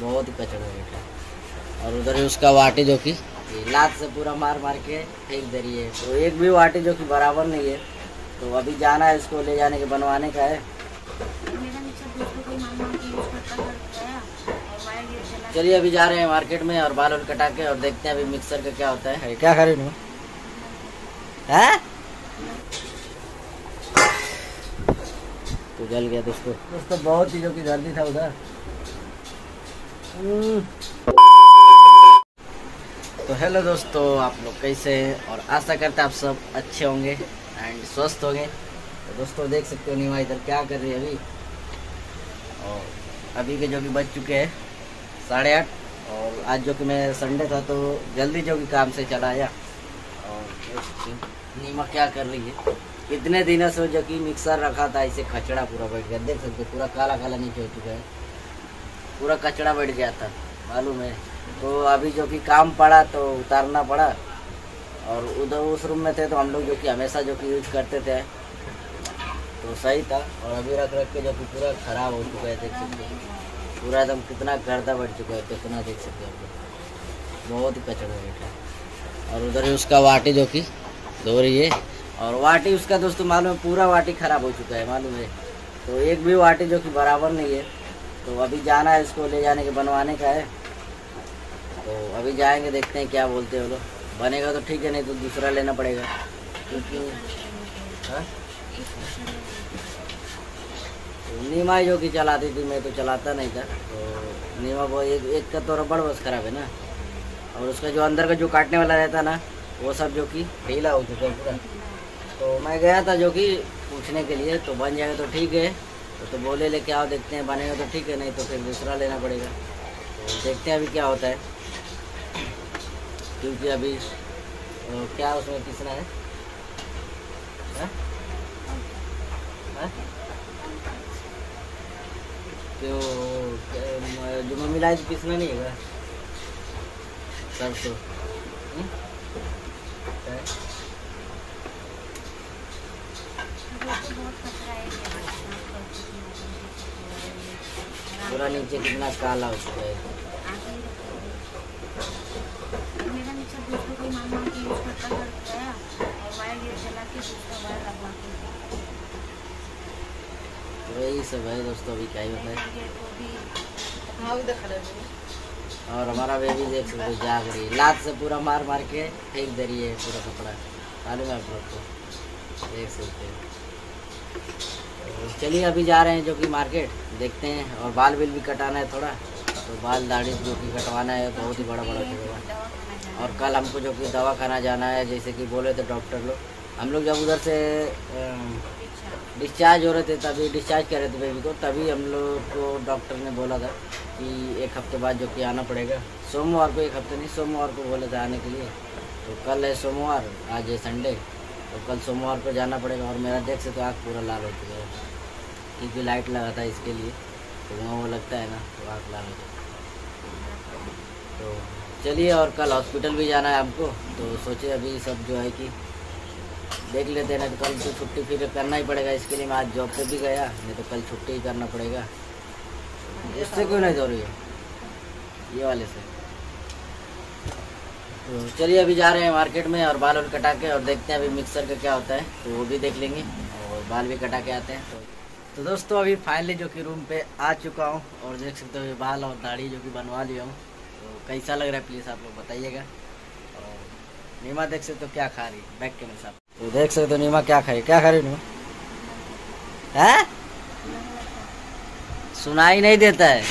बहुत ही कचड़ा बेटा। और उधर ही उसका वाटी जो कि लात से पूरा मार मार के फेंक दे रही है। तो एक भी वाटी जो कि बराबर नहीं है तो अभी जाना है इसको ले जाने के बनवाने का है। चलिए अभी जा रहे हैं मार्केट में और बाल उल कटा के और देखते हैं अभी मिक्सर का क्या होता है। क्या खरीदूँ? है? तो जल गया दोस्तों। दोस्तों बहुत चीज़ों की जल्दी था उधर। तो हेलो दोस्तों आप लोग कैसे हैं? और आशा करते हैं आप सब अच्छे होंगे एंड स्वस्थ होंगे। तो दोस्तों देख सकते हो नीमा इधर क्या कर रही है अभी? और अभी के जो कि बज चुके हैं साढ़े आठ और आज जो कि मैं संडे था तो जल्दी जो कि काम से चला आया। और नीमा क्या कर रही है। इतने दिनों से जो कि मिक्सर रखा था इसे कचड़ा पूरा बैठ गया। देख सकते हो, पूरा काला काला नीचे हो चुका है। पूरा कचड़ा बैठ गया था, मालूम है। तो अभी जो कि काम पड़ा तो उतारना पड़ा। और उधर उस रूम में थे तो हम लोग जो कि हमेशा जो कि यूज़ करते थे। तो सही था, और अभी रख रख के जो कि पूरा खराब हो चुका है, देख सकते हो। पूरा एकदम कितना गर्दा बढ़ चुका है, कितना देख सकते हो बहुत ही कचड़ा बैठा और उधर ही उसका वाटी जो कि धो रही है। और वाटी उसका दोस्तों मालूम है, पूरा वाटी खराब हो चुका है, मालूम है। तो एक भी वाटी जो कि बराबर नहीं है। तो अभी जाना है इसको ले जाने के, बनवाने का है। तो अभी जाएँगे, देखते हैं क्या बोलते हैं वो लोग। बनेगा तो ठीक है, नहीं तो दूसरा लेना पड़ेगा। क्योंकि हाँ? तो नीमा जो कि चलाती थी, मैं तो चलाता नहीं था। तो नीमा वो एक एक का तो रबड़ बस खराब है ना। और उसका जो अंदर का जो काटने वाला रहता ना, वो सब जो कि ढीला हो चुका है पूरा। तो मैं गया था जो कि पूछने के लिए तो बन जाएगा तो ठीक है। तो, तो बोले लेके आओ देखते हैं बनेगा तो ठीक है नहीं तो फिर दूसरा लेना पड़ेगा। देखते हैं अभी क्या होता है। क्योंकि अभी तो क्या उसमें पिसना है? तो जो मम्मी लाई पिसना नहीं है? सरसों हम्म? क्या है? बहुत कचरा है ये वाला साफ़ कर चुकी हूँ। पूरा नीचे कितना काला हो चुका है आगे ही रखो। मेरा मिक्सर दूसरों कोई मांग मांग के यूज़ करता कर गया और वायर गिर चला के दूसरा वायर लगवा के तो यही सब है दोस्तों, अभी क्या ही बताए। ये तो और हमारा बेबी देख सकते हो, जाग रही है। लात से पूरा मार मार के फेंक दे रही है पूरा कपड़ा। मालूम है आप लोग को? देख सकते हो। चलिए अभी जा रहे हैं जो कि मार्केट, देखते हैं। और बाल बिल भी कटाना है थोड़ा। तो बाल दाढ़ी जो कि कटवाना है बहुत ही बड़ा बड़ा चलेगा और कल हमको जो कि दवा खाना जाना है, जैसे कि बोले थे डॉक्टर लोग। हम लोग जब उधर से डिस्चार्ज हो रहे थे तभी डिस्चार्ज कर रहे थे बेबी को, तभी हम लोग को डॉक्टर ने बोला था कि एक हफ़्ते बाद जो कि आना पड़ेगा। सोमवार को, एक हफ़्ते नहीं, सोमवार को बोला था आने के लिए। तो कल है सोमवार, आज है संडे। तो कल सोमवार को जाना पड़ेगा और मेरा देख से तो आँख पूरा लाल हो चुका है। क्योंकि लाइट लगा था इसके लिए। तो वहाँ वो लगता है ना तो आँख लाल हो जाती तो चलिए और कल हॉस्पिटल भी जाना है हमको तो सोचे अभी सब जो है कि देख लेते हैं, नहीं तो कल तो छुट्टी फिर करना ही पड़ेगा। इसके लिए मैं आज जॉब पे भी गया, नहीं तो कल छुट्टी ही करना पड़ेगा। इससे क्यों नहीं रही है? ये वाले से। चलिए, अभी जा रहे हैं मार्केट में और बाल कटा के और देखते हैं अभी मिक्सर का क्या होता है। तो वो भी देख लेंगे और बाल भी कटा के आते हैं। तो तो दोस्तों, अभी फाइनली जो कि रूम पे आ चुका हूँ और देख सकते हो बाल और दाढ़ी जो कि बनवा लिया हूँ। तो कैसा लग रहा है प्लीज़ आप लोग बताइएगा। और नीमा देख सकते हो क्या खा रही है बैक के मेरे साथ तो देख सकते हो नीमा क्या खा रही क्या खा रही नीमा? है? सुनाई नहीं देता है।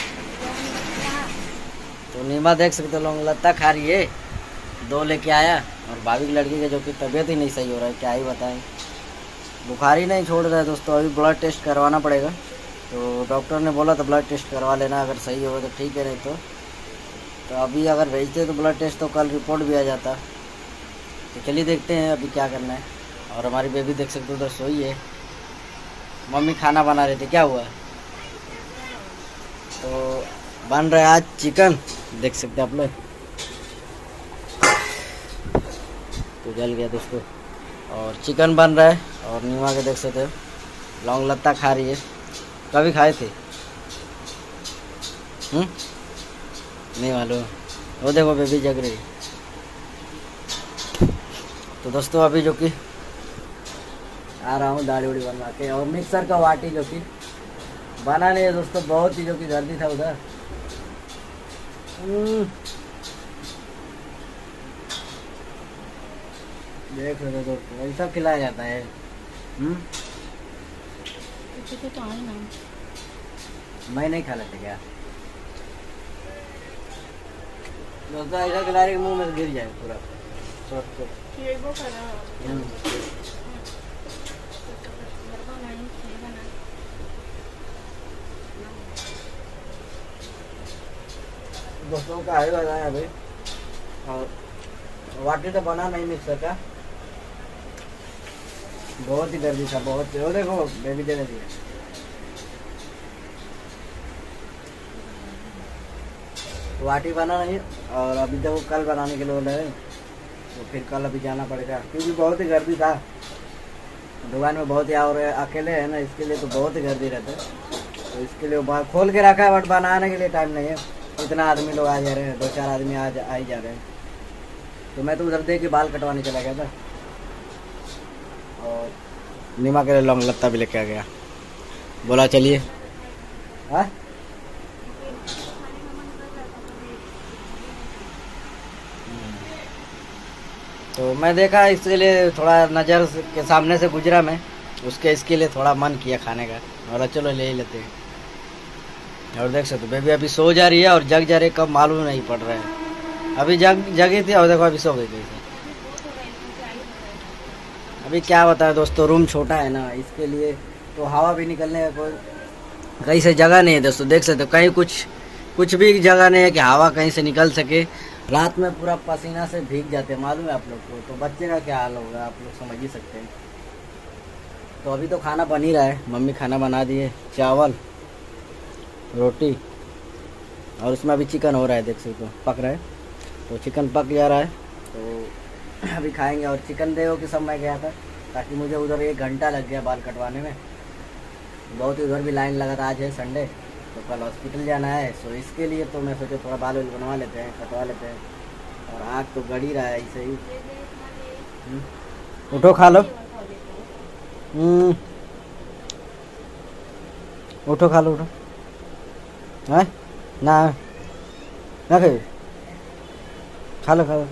तो नीमा देख सकते हो लोग लत्ता खा रही है। दो लेके आया और भाभी की लड़की की जो कि तबीयत ही नहीं सही हो रहा है, क्या ही बताएँ। बुखार ही नहीं छोड़ रहा है दोस्तों, अभी ब्लड टेस्ट करवाना पड़ेगा। तो डॉक्टर ने बोला तो ब्लड टेस्ट करवा लेना, अगर सही होगा तो ठीक है, नहीं तो। तो अभी अगर भेजते तो ब्लड टेस्ट तो कल रिपोर्ट भी आ जाता। तो चलिए देखते हैं अभी क्या करना है। और हमारी बेबी देख सकते हो उधर सोई है मम्मी खाना बना रहे थे, क्या हुआ? तो बन रहा है आज चिकन देख सकते आप लोग। तो जल गया दोस्तों और चिकन बन रहा है, और नीमा के देख सकते हो। लौंग लत्ता खा रही है। कभी खाए थे? हम्म? नहीं मालूम। वो देखो, बेबी जग रही तो दोस्तों, अभी जो कि आ रहा हूँ दाढ़ी उड़ी बनवा के, और मिक्सर का वाटी जो कि बना नहीं है दोस्तों, बहुत ही जो कि जल्दी था उधर। देख रहे हो दोस्तों ऐसा खिलाया जाता है। हम्म? तो तो आए ना मैं नहीं खा लेते क्या? दोस्तों ऐसा खिला रहे कि मुँह में गिर जाए पूरा। शॉर्ट शॉर्ट ये वो करा हम्म। दोस्तों का बताया अभी और वाटी तो बना नहीं मिक्सर का। बहुत ही गर्दी था, बहुत। वो देखो बेबी देने दिया। वाटी बना नहीं और अभी देखो कल बनाने के लिए बोल तो फिर कल अभी जाना पड़ेगा, क्योंकि बहुत ही गर्दी था। दुकान में बहुत ही और अकेले है ना, इसके लिए तो बहुत ही गर्दी रहता है। तो इसके लिए बाहर खोल के रखा है, बट बनाने के लिए टाइम नहीं है। इतना आदमी लोग आ जा रहे हैं, दो चार आदमी आ जा ही जा रहे हैं। तो मैं तो उधर देख के बाल कटवाने चला गया था। और नीमा के लिए लौंग लत्ता भी लेके आ गया। बोला चलिए। हाँ? तो मैं देखा इसके लिए थोड़ा नज़र के सामने से गुजरा मैं। उसके, इसके लिए थोड़ा मन किया खाने का। और चलो ले ही लेते हैं। और देख सकते बेबी अभी सो जा रही है और जग जा रही है, कब मालूम नहीं पड़ रहा है। अभी जग, जगी थी और देखो अभी सो गई कैसे अभी क्या बताया दोस्तों रूम छोटा है ना, इसके लिए तो हवा भी निकलने का कोई कहीं से जगह नहीं है दोस्तों, देख सकते हो, कहीं कुछ कुछ भी जगह नहीं है कि हवा कहीं से निकल सके। रात में पूरा पसीना से भीग जाते हैं, मालूम है आप लोग को? तो बच्चे का क्या हाल होगा, आप लोग समझ ही सकते हैं। तो अभी तो खाना बन ही रहा है, मम्मी खाना बना दिए चावल, रोटी, और उसमें अभी चिकन हो रहा है, देख सकते हो, पक रहा है। तो चिकन पक जा रहा है तो अभी खाएँगे और चिकन देव के सब मैं गया था, ताकि मुझे उधर एक घंटा लग गया बाल कटवाने में। बहुत ही उधर भी लाइन लगा था आज है संडे तो कल हॉस्पिटल जाना है सो इसके लिए तो मैं सोचे थोड़ा बाल वाल बनवा लेते हैं, कटवा लेते हैं। और आग तो गड़ रहा है ऐसे ही। हम्म। उठो, खा लो। हम्म। उठो, खा लो, उठो। हैं? ना। ना खा लो खा लो।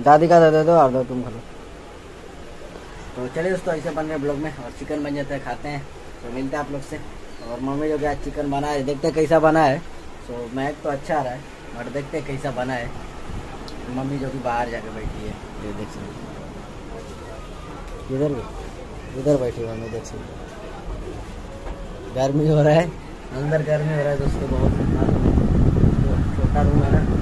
दादी का दे दे दो और दो तुम खा लो। तो चलिए दोस्तों ऐसे बन रहे ब्लॉग में और चिकन बन जाता है खाते हैं। तो मिलते हैं आप लोग से। और मम्मी जो आज चिकन बना है देखते हैं कैसा बना है। तो महक तो अच्छा आ रहा है बट देखते हैं कैसा बना है। मम्मी जो कि बाहर जाके बैठी है ये देख सकते इधर इधर बैठी मम्मी देख सकते गर्मी हो रहा है। अंदर गर्मी हो रहा है दोस्तों बहुत। तो छोटा रूम है ना।